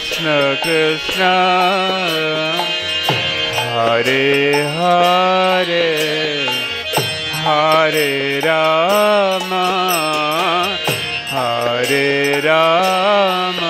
Krishna Krishna. Hare Hare. Hare Rama. Hare Rama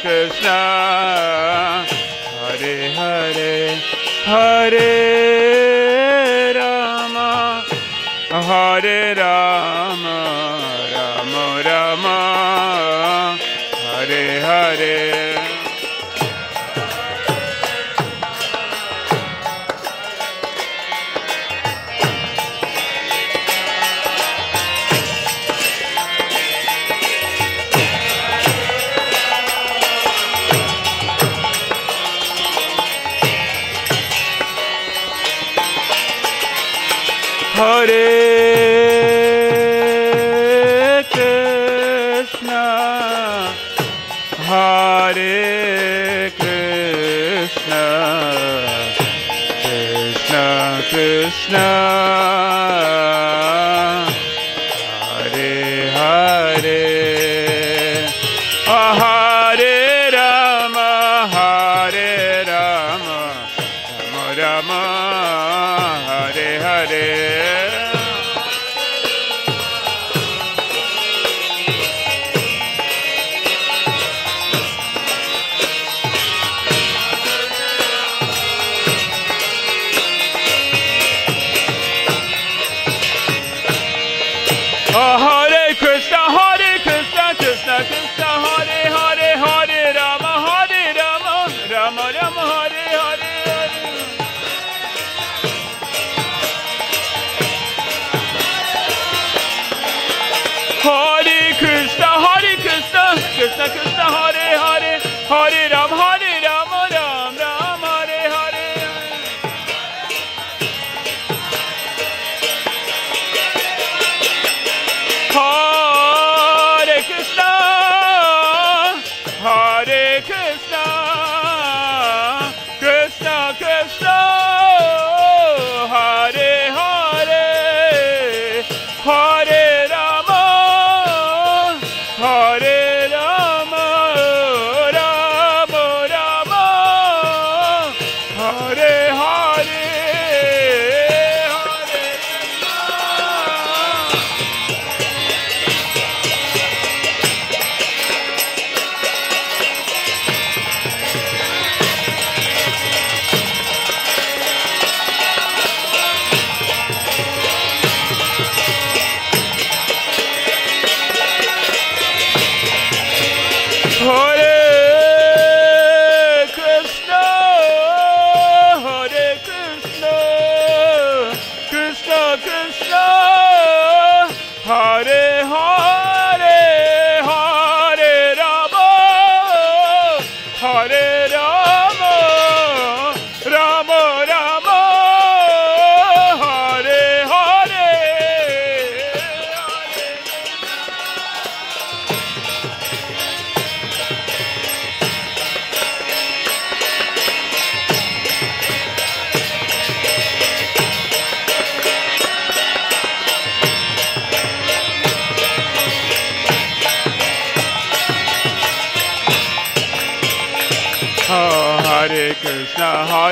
Krishna. Hare Hare, Hare Rama, Hare Rama Krishna,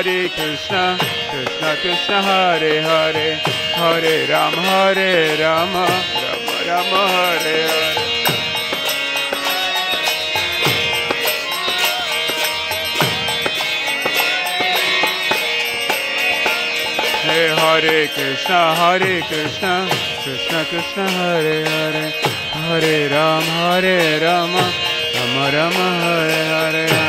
Hare Krishna, Krishna Krishna, Hare Hare, Hare Ram, Hare Rama, Rama Rama, Hare Hare. Hare Krishna, Hare Krishna, Krishna Krishna, Hare Hare, Hare Ram, Hare Rama, Rama Rama, Hare Hare.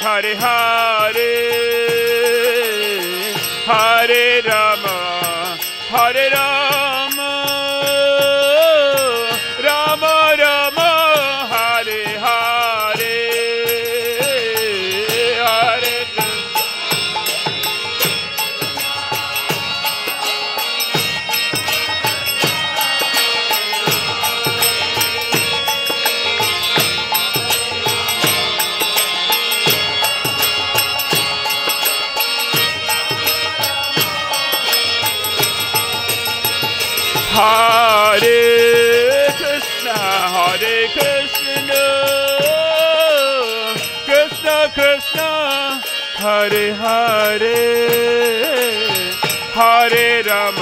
Hare Hare Hare Rama Hare Rama Hare Hare Hare Rama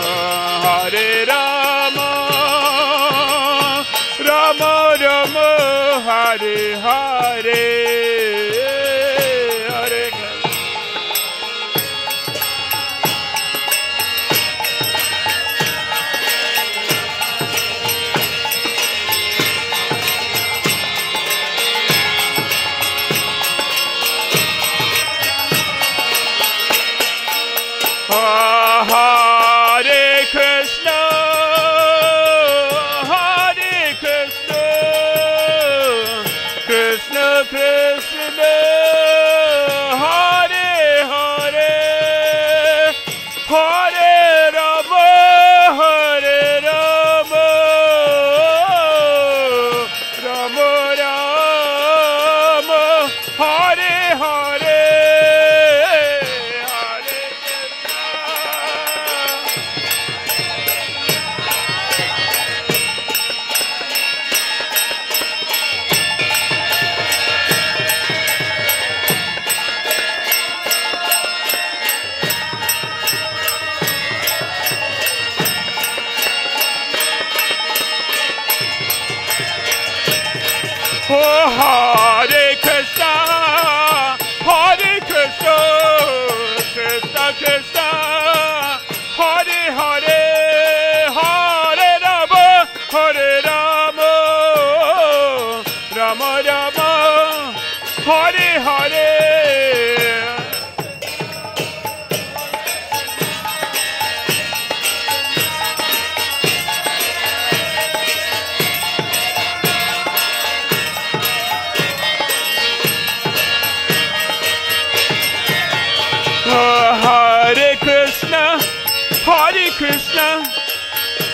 Krishna,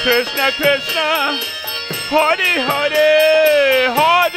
Krishna Krishna, Hare Hare, Hare.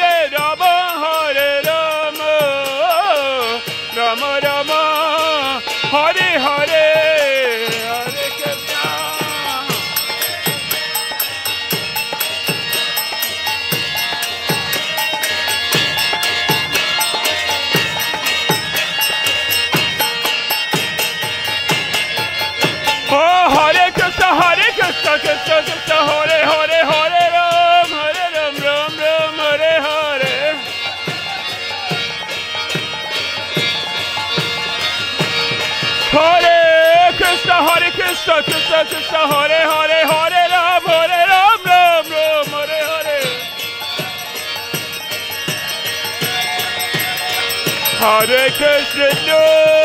Hare Krishna!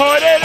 party.